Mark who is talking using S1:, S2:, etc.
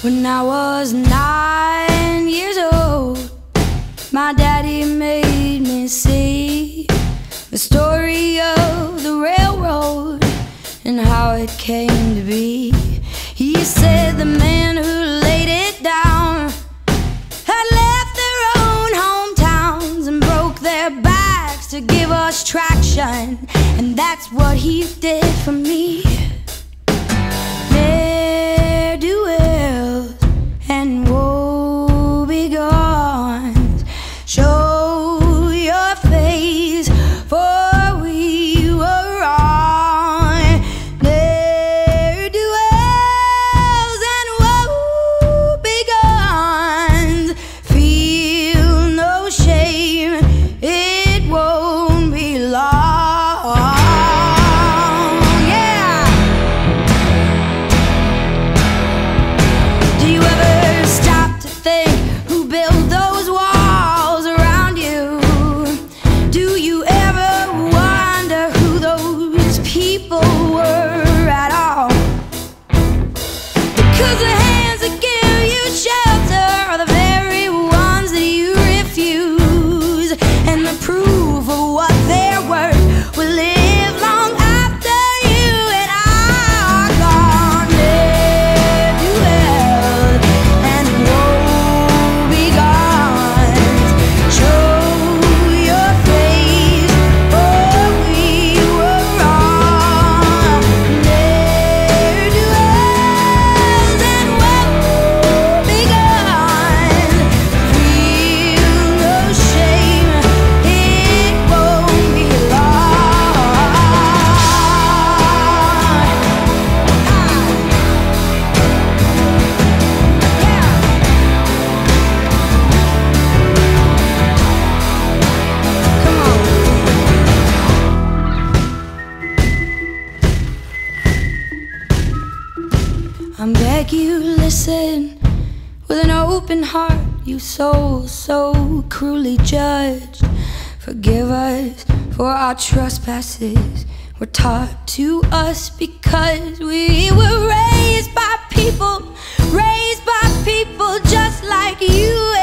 S1: When I was nine years old, my daddy made me see the story of the railroad and how it came to be. He said the man who laid it down had left their own hometowns and broke their backs to give us traction, and that's what he did for me. I around you, listen with an open heart. You so, so cruelly judged. Forgive us for our trespasses. Were taught to us because we were raised by people, raised by people just like you.